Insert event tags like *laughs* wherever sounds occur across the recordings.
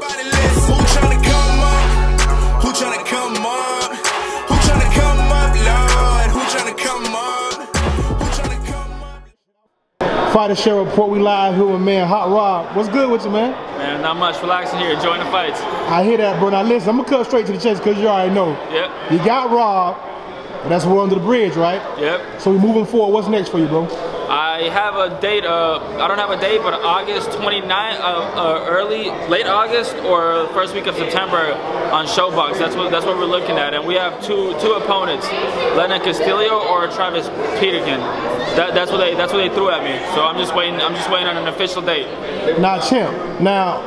Everybody listen. Who tryna come up? Who tryna come up? Who tryna come up, Lord? Who tryna come up? Who tryna come up? Fighter Show Report, we live here with man Hot Rod. What's good with you, man? Man, not much. Relaxing here, enjoying the fights. I hear that, bro. Now listen, I'm gonna cut straight to the chase because you already know. Yep. You got Rob, but that's we're under the bridge, right? Yep. So we're moving forward. What's next for you, bro? I have a date. Uh, I don't have a date, but August 29th, uh, uh, early, late August, or first week of September on ShoBox. That's what that's what we're looking at, and we have two two opponents, Lenin Castillo or Travis Peterkin. That, that's what they that's what they threw at me. So I'm just waiting. I'm just waiting on an official date. Now, champ. Now,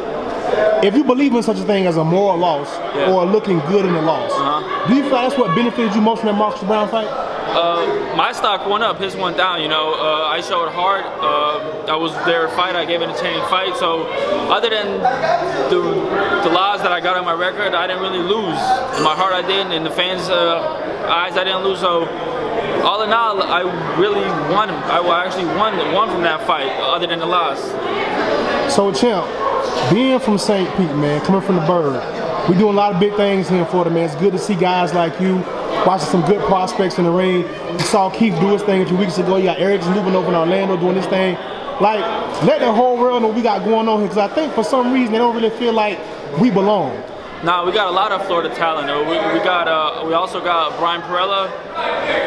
if you believe in such a thing as a moral loss Yeah. or looking good in the loss, Uh-huh. do you feel that's what benefited you most from that Marcus Browne fight? Uh, my stock went up, his went down. You know, uh, I showed heart. Uh, I was their fight. I gave an entertaining fight. So, other than the the that I got on my record, I didn't really lose. In my heart, I didn't. In the fans' uh, eyes, I didn't lose. So, all in all, I really won. I actually won won from that fight. Other than the loss. So, champ, being from St. Pete, man, coming from the Burg, we doing a lot of big things here in Florida, man. It's good to see guys like you watching some good prospects in the. You saw Keith do his thing a few weeks ago. You got Eric moving over in Orlando doing his thing. Like, let the whole world know what we got going on here, because I think for some reason they don't really feel like we belong. Nah, we got a lot of Florida talent. We, we got uh, we also got Bryant Perrella,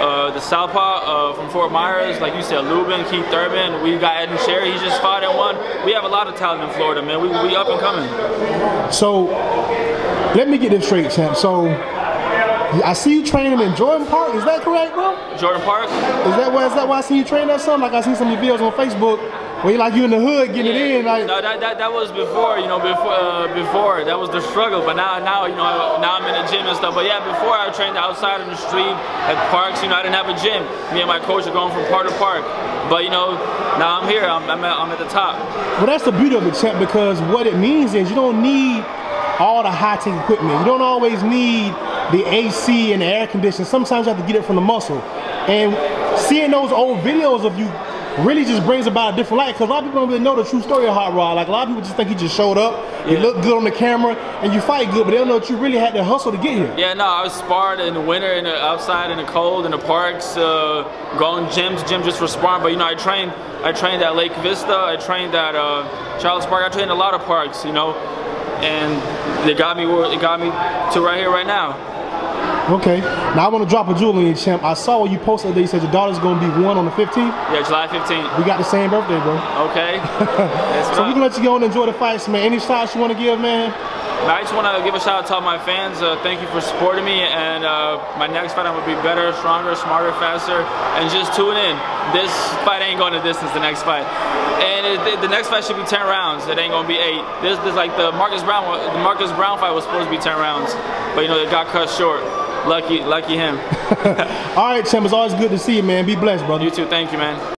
uh, the Southpaw uh, from Fort Myers, like you said, Lubin, Keith Thurman. We got Eden Sherry. He just fought and won. We have a lot of talent in Florida, man. We, we up and coming. So, let me get this straight, champ. So, I see you training in Jordan Park. Is that correct, bro? Jordan Park. Is that why? Is that why I see you training that something? Like I see some of your videos on Facebook where you like you in the hood getting it in. Like, no, that, that, that was before, you know, before uh, before that was the struggle. But now now you know now I'm in the gym and stuff. But yeah, before I trained outside in the street at parks. You know, I didn't have a gym. Me and my coach are going from park to park. But you know, now I'm here. I'm, I'm, at, I'm at the top. Well, that's the beauty of it, champ, because what it means is you don't need all the high-tech equipment. You don't always need the AC and the air conditioning. Sometimes you have to get it from the muscle. And seeing those old videos of you really just brings about a different light because a lot of people don't really know the true story of Hot Rod. Like a lot of people just think he just showed up, Yeah. look good on the camera, and you fight good, but they don't know that you really had to hustle to get here. Yeah, no, I was sparred in the winter, in the outside, in the cold, in the parks, uh, going gym to gym just for sparring. But you know, I trained, I trained at Lake Vista, I trained at uh, Childs Park, I trained a lot of parks, you know, and they got me, where it got me to right here, right now. Okay. Now I want to drop a jewel in you, champ. I saw when you posted that you said your daughter's going to be one on the 15th. Yeah, July 15th. We got the same birthday, bro. Okay. *laughs* So we can let you go and enjoy the fights, man. Any shots you want to give, man? I just want to give a shout out to all my fans. Uh, thank you for supporting me. And uh, my next fight, I'm gonna be better, stronger, smarter, faster. And just tune in. This fight ain't going the distance. The next fight, and it, the next fight should be 10 rounds. It ain't gonna be eight. This, is like the Marcus Browne. The Marcus Browne fight was supposed to be 10 rounds, but you know it got cut short. Lucky, lucky him. *laughs* All right, champ. It's always good to see you, man. Be blessed, brother. You too. Thank you, man.